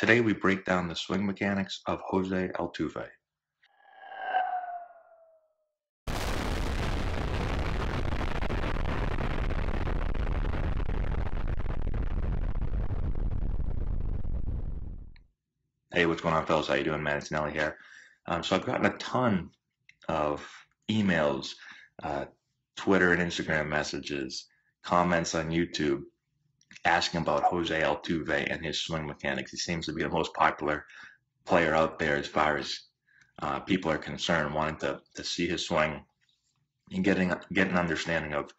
Today we break down the swing mechanics of Jose Altuve. Hey, what's going on, fellas? How you doing, man? It's Nelly here. Um, so I've gotten a ton of emails, uh, Twitter and Instagram messages, comments on YouTube asking about Jose Altuve and his swing mechanics. He seems to be the most popular player out there as far as uh, people are concerned, wanting to, to see his swing and getting get an understanding of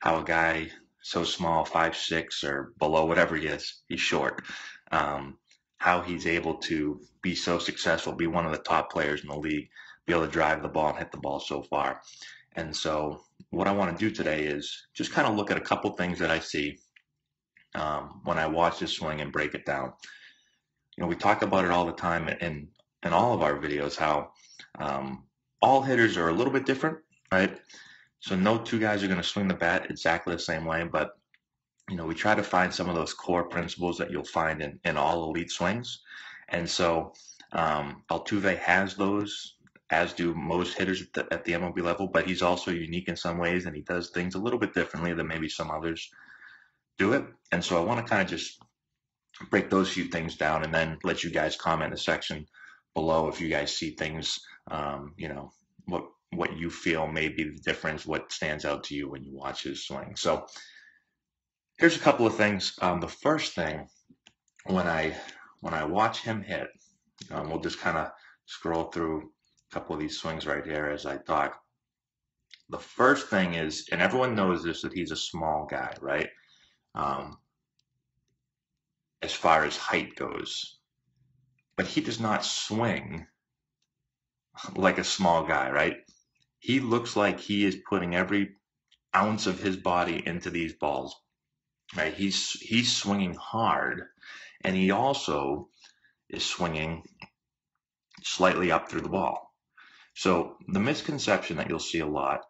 how a guy so small, five six or below, whatever he is, he's short. Um, how he's able to be so successful, be one of the top players in the league, be able to drive the ball and hit the ball so far. And so, what I want to do today is just kind of look at a couple things that I see um, when I watch his swing and break it down. You know, we talk about it all the time in in all of our videos how um, all hitters are a little bit different, right? So no two guys are going to swing the bat exactly the same way, but you know, we try to find some of those core principles that you'll find in, in all elite swings. And so um, Altuve has those, as do most hitters at the, at the MLB level, but he's also unique in some ways and he does things a little bit differently than maybe some others do it. And so I want to kind of just break those few things down and then let you guys comment in the section below if you guys see things, um, you know, what what you feel may be the difference, what stands out to you when you watch his swing. So here's a couple of things. Um, the first thing, when I when I watch him hit, um, we'll just kind of scroll through a couple of these swings right here as I talk. The first thing is, and everyone knows this, that he's a small guy, right? Um, as far as height goes, but he does not swing like a small guy, right? He looks like he is putting every ounce of his body into these balls right? He's he's swinging hard, and he also is swinging slightly up through the ball. So the misconception that you'll see a lot,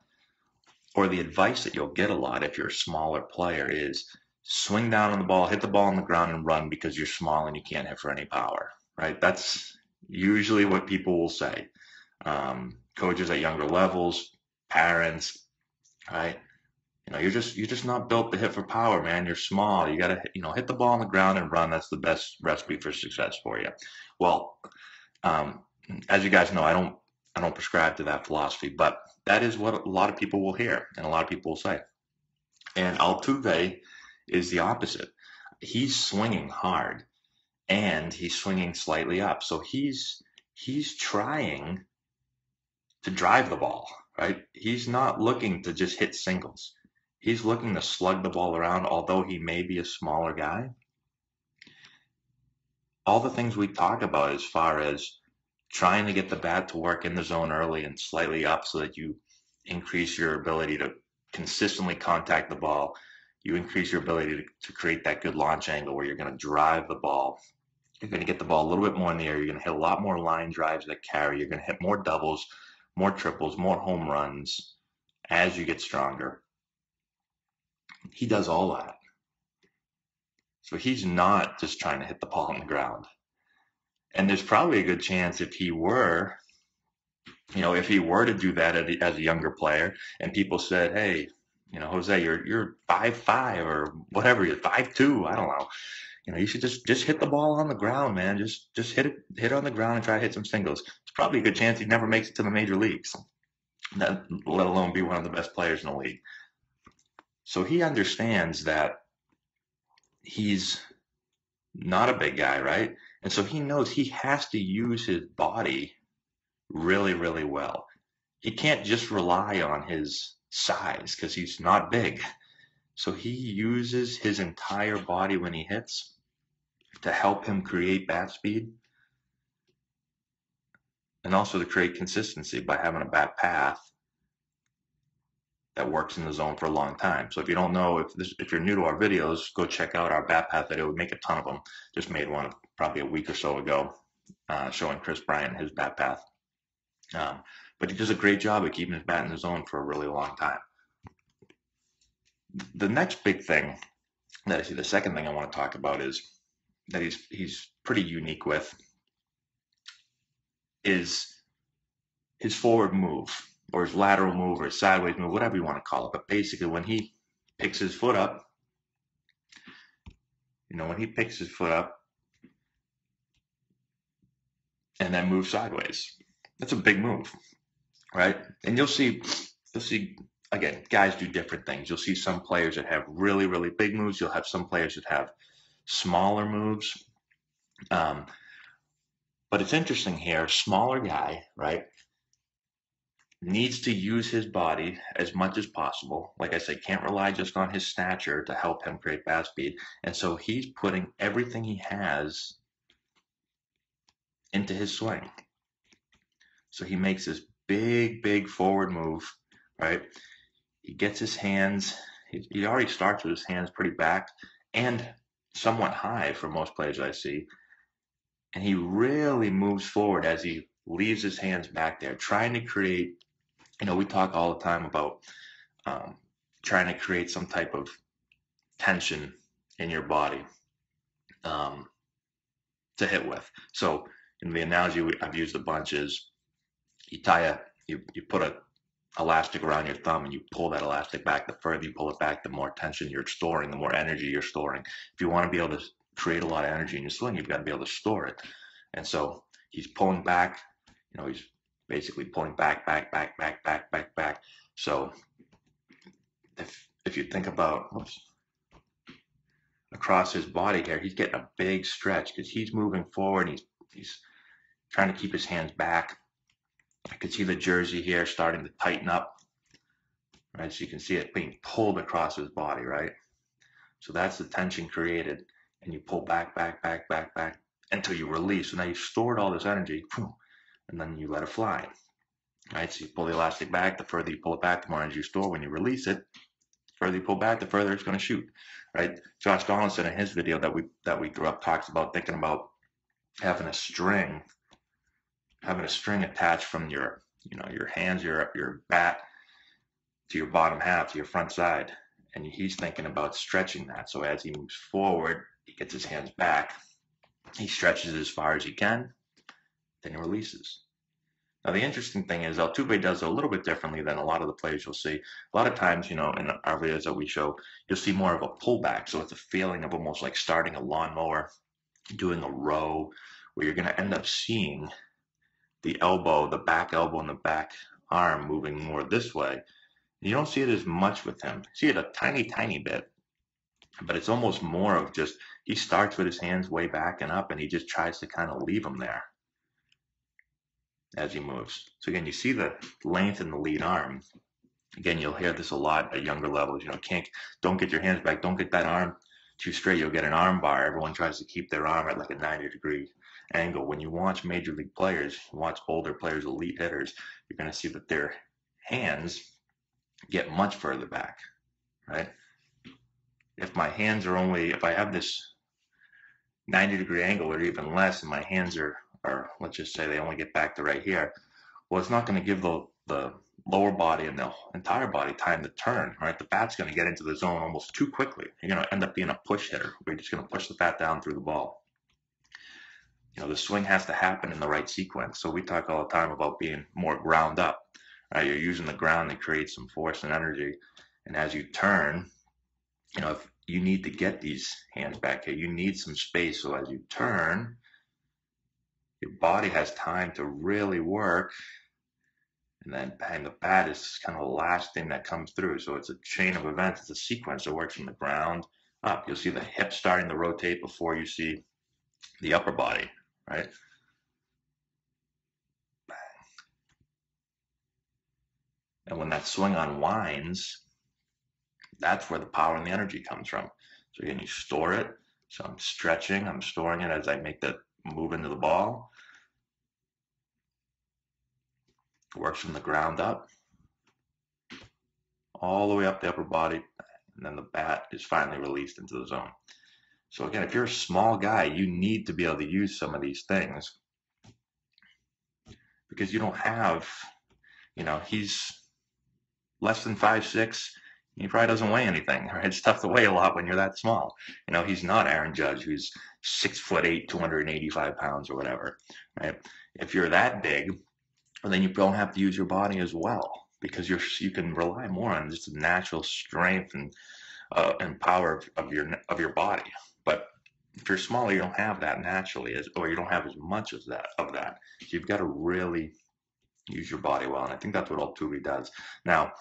or the advice that you'll get a lot if you're a smaller player, is swing down on the ball, hit the ball on the ground, and run because you're small and you can't hit for any power. Right? That's usually what people will say. Um, coaches at younger levels, parents, right? You know, you're just you're just not built to hit for power, man. You're small. You gotta you know hit the ball on the ground and run. That's the best recipe for success for you. Well, um, as you guys know, I don't I don't prescribe to that philosophy, but that is what a lot of people will hear and a lot of people will say. And Altuve is the opposite. He's swinging hard and he's swinging slightly up. So he's he's trying to drive the ball, right? He's not looking to just hit singles he's looking to slug the ball around, although he may be a smaller guy. All the things we talk about as far as trying to get the bat to work in the zone early and slightly up so that you increase your ability to consistently contact the ball. You increase your ability to, to create that good launch angle where you're going to drive the ball. You're going to get the ball a little bit more in the air. You're going to hit a lot more line drives that carry. You're going to hit more doubles, more triples, more home runs as you get stronger. He does all that. So he's not just trying to hit the ball on the ground. And there's probably a good chance if he were, you know, if he were to do that as a younger player, and people said, "Hey, you know, Jose, you're you're five five or whatever, you're five two, I don't know." You know, you should just just hit the ball on the ground, man. Just just hit it hit it on the ground and try to hit some singles. It's probably a good chance he never makes it to the major leagues, That, let alone be one of the best players in the league. So he understands that he's not a big guy, right? And so he knows he has to use his body really, really well. He can't just rely on his size because he's not big. So he uses his entire body when he hits to help him create bat speed and also to create consistency by having a bat path that works in the zone for a long time. So if you don't know, if this, if you're new to our videos, go check out our bat path video. We make a ton of them. Just made one probably a week or so ago, uh, showing Kris Bryant his bat path. Um, but he does a great job of keeping his bat in the zone for a really long time. The next big thing that I see, the second thing I want to talk about is that he's he's pretty unique with is his forward move or his lateral move or his sideways move, whatever you want to call it. But basically, when he picks his foot up, you know, when he picks his foot up and then moves sideways, that's a big move, right? And you'll see, you'll see again, guys do different things. You'll see some players that have really, really big moves. You'll have some players that have smaller moves. Um, but it's interesting here, smaller guy, right? Needs to use his body as much as possible. Like I said, can't rely just on his stature to help him create bat speed. And so he's putting everything he has into his swing. So he makes this big, big forward move, right? He gets his hands, he, he already starts with his hands pretty back and somewhat high for most players I see and he really moves forward as he leaves his hands back there, trying to create. You know, we talk all the time about um, trying to create some type of tension in your body um, to hit with. So, in the analogy I've used a bunch is you tie a you, you put a elastic around your thumb and you pull that elastic back. The further you pull it back, the more tension you're storing, the more energy you're storing. If you want to be able to create a lot of energy in your swing, you've got to be able to store it. And so he's pulling back, you know, he's basically pulling back, back, back, back, back, back, back. So if if you think about whoops, across his body here, he's getting a big stretch because he's moving forward. He's he's trying to keep his hands back. I can see the jersey here starting to tighten up. Right, so you can see it being pulled across his body, right? So that's the tension created and you pull back, back, back, back, back until you release. So now you've stored all this energy, and then you let it fly. Right? So you pull the elastic back, the further you pull it back, the more energy you store. When you release it, the further you pull back, the further it's going to shoot. Right? Josh Donaldson in his video that we that we threw up talks about thinking about having a string, having a string attached from your you know your hands, your your bat to your bottom half, to your front side. And he's thinking about stretching that. So as he moves forward, he gets his hands back. He stretches as far as he can, then he releases. Now, the interesting thing is Altuve does a little bit differently than a lot of the players you'll see. A lot of times, you know, in our videos that we show, you'll see more of a pullback. So it's a feeling of almost like starting a lawnmower, doing a row, where you're going to end up seeing the elbow, the back elbow, and the back arm moving more this way. You don't see it as much with him. You see it a tiny, tiny bit, but it's almost more of just he starts with his hands way back and up and he just tries to kind of leave them there as he moves. So again, you see the length in the lead arm. Again, you'll hear this a lot at younger levels. You know, can't don't get your hands back, don't get that arm too straight. You'll get an arm bar. Everyone tries to keep their arm at like a 90 degree angle. When you watch major league players, watch older players, elite hitters, you're going to see that their hands get much further back, right? if my hands are only, if I have this 90 degree angle or even less and my hands are, are let's just say they only get back to right here, well, it's not going to give the, the lower body and the entire body time to turn, right? The bat's going to get into the zone almost too quickly. You're going to end up being a push hitter. We're just going to push the bat down through the ball. You know, the swing has to happen in the right sequence. So we talk all the time about being more ground up, right? You're using the ground to create some force and energy. And as you turn, you know, if you need to get these hands back here, you need some space. So as you turn, your body has time to really work. And then bang, the bat is kind of the last thing that comes through. So it's a chain of events. It's a sequence that works from the ground up. You'll see the hips starting to rotate before you see the upper body, right? And when that swing unwinds, that's where the power and the energy comes from. So again, you store it. So I'm stretching, I'm storing it as I make that move into the ball. It works from the ground up, all the way up the upper body, and then the bat is finally released into the zone. So again, if you're a small guy, you need to be able to use some of these things because you don't have, you know, he's less than five six he probably doesn't weigh anything. Right? It's tough to weigh a lot when you're that small. You know, he's not Aaron Judge, who's six foot eight, 285 pounds or whatever, right? If you're that big, then you don't have to use your body as well because you're you can rely more on just natural strength and uh, and power of, of your of your body. But if you're smaller, you don't have that naturally, as, or you don't have as much of that of that. So you've got to really use your body well, and I think that's what Altuve does. Now,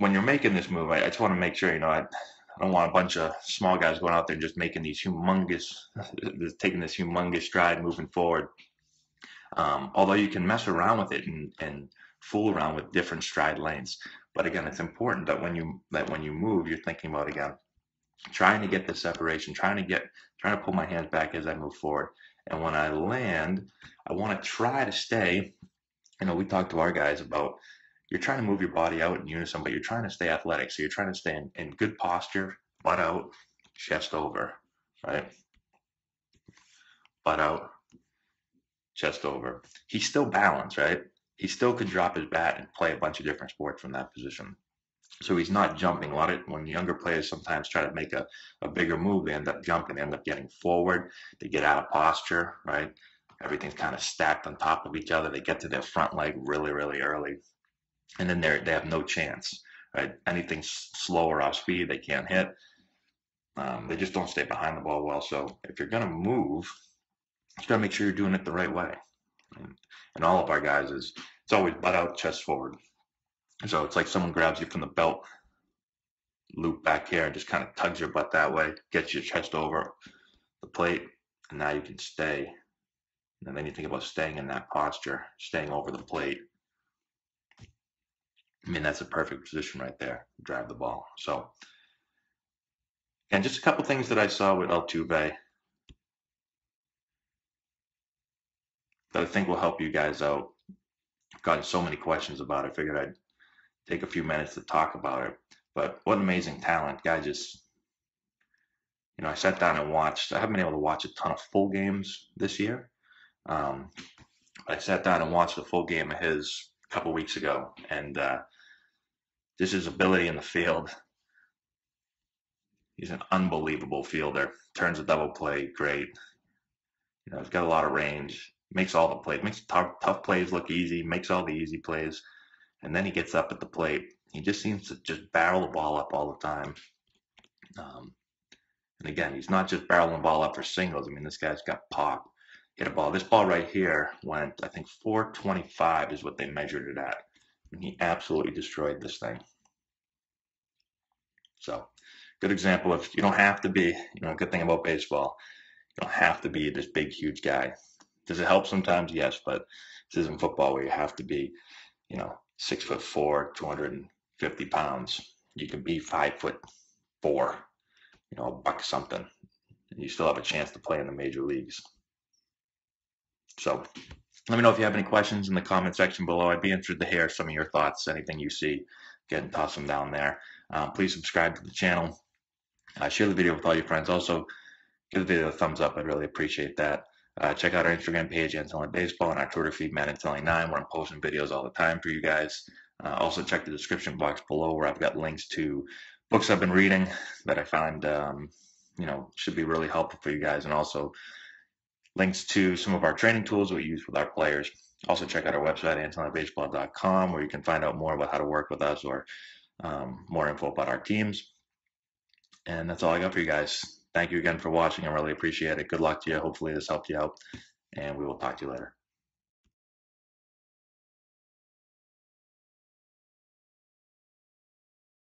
when you're making this move, I, I just want to make sure, you know, I, I don't want a bunch of small guys going out there and just making these humongous, taking this humongous stride moving forward. Um, although you can mess around with it and, and fool around with different stride lengths, but again, it's important that when you that when you move, you're thinking about again trying to get the separation, trying to get trying to pull my hands back as I move forward. And when I land, I want to try to stay. You know, we talked to our guys about you're trying to move your body out in unison, but you're trying to stay athletic. So you're trying to stay in, in good posture, butt out, chest over, right? Butt out, chest over. He's still balanced, right? He still could drop his bat and play a bunch of different sports from that position. So he's not jumping. A lot of when younger players sometimes try to make a, a bigger move, they end up jumping, they end up getting forward, they get out of posture, right? Everything's kind of stacked on top of each other. They get to their front leg really, really early and then they they have no chance. Right? Anything slower off speed, they can't hit. Um, they just don't stay behind the ball well. So if you're going to move, you got to make sure you're doing it the right way. And, and all of our guys is it's always butt out, chest forward. So it's like someone grabs you from the belt, loop back here, and just kind of tugs your butt that way, gets your chest over the plate, and now you can stay. And then you think about staying in that posture, staying over the plate, I mean, that's a perfect position right there, drive the ball. So, and just a couple things that I saw with Altuve that I think will help you guys out. I've gotten so many questions about it. I figured I'd take a few minutes to talk about it. But what an amazing talent. Guy just, you know, I sat down and watched. I haven't been able to watch a ton of full games this year. Um, I sat down and watched a full game of his a couple weeks ago. And uh, just his ability in the field. He's an unbelievable fielder. Turns a double play great. You know, he's got a lot of range. Makes all the plays. Makes tough, tough plays look easy. Makes all the easy plays, and then he gets up at the plate. He just seems to just barrel the ball up all the time. Um, and again, he's not just barreling the ball up for singles. I mean, this guy's got pop. Hit a ball. This ball right here went, I think, 425 is what they measured it at. And he absolutely destroyed this thing. So, good example of you don't have to be, you know, a good thing about baseball, you don't have to be this big, huge guy. Does it help sometimes? Yes, but this isn't football where you have to be, you know, six foot four, 250 pounds. You can be five foot four, you know, a buck something, and you still have a chance to play in the major leagues. So let me know if you have any questions in the comment section below. I'd be interested to hear some of your thoughts, anything you see, get and toss them down there. Um, please subscribe to the channel. Uh, share the video with all your friends. Also, give the video a thumbs up. I'd really appreciate that. Uh, check out our Instagram page, Antonelli Baseball, and our Twitter feed, Matt Antonelli 9 where I'm posting videos all the time for you guys. Uh, also, check the description box below where I've got links to books I've been reading that I find, um, you know, should be really helpful for you guys, and also links to some of our training tools we use with our players. Also, check out our website, AntonelliBaseball.com, where you can find out more about how to work with us or um, more info about our teams. And that's all I got for you guys. Thank you again for watching. I really appreciate it. Good luck to you. Hopefully, this helped you out. And we will talk to you later.